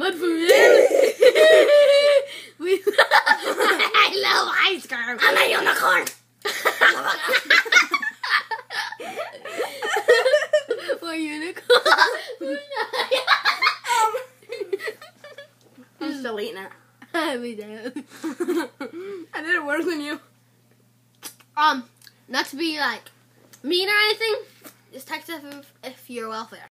Mud for we I love ice cream. I'm a unicorn. We're unicorn. um, I'm deleting it. we do. I did it worse than you. Um, not to be like mean or anything. Just text if, if you're welfare.